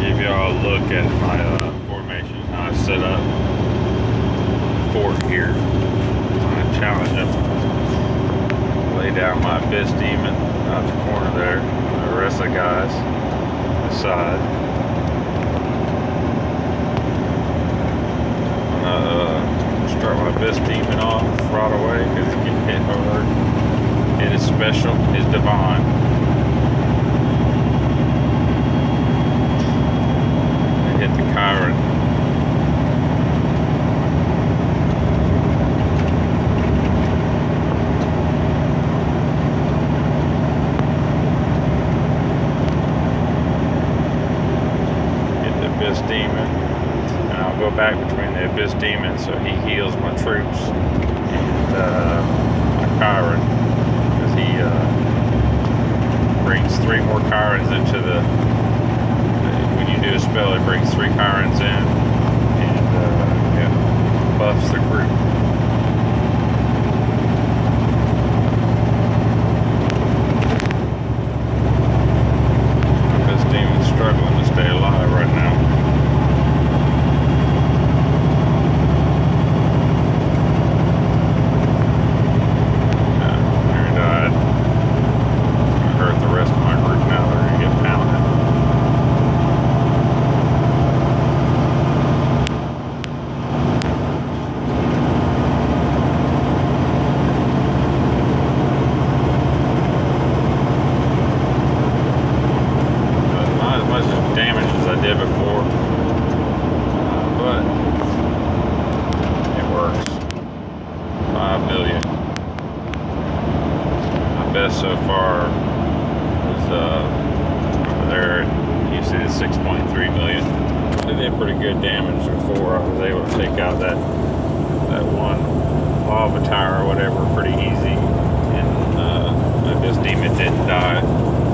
give y'all a look at my uh, formation, how I set up fort here a challenge. Lay down my Abyss Demon out the corner there. The rest of the guys aside. I'm gonna uh, start my Abyss Demon off right away because it can hit hard. It is special, it's divine. hit the car and get the Abyss Demon. And I'll go back between the Abyss Demon so he heals my troops and uh, my Chiron because he uh, brings three more Chirons into the when you do a spell, it brings three Chirons in and uh, yeah, buffs the group. This demon's struggling to stay alive right now. Yeah, there he died. It's gonna hurt the rest of my group now. They're gonna get pounded. Uh, Not as much damage as I did before, but it works. Five million. My best so far was uh, over there. You see the 6.3 million. I did pretty good damage before. I was able to take out that that one lava tire or whatever pretty easy, and uh, this demon didn't die